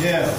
Yeah.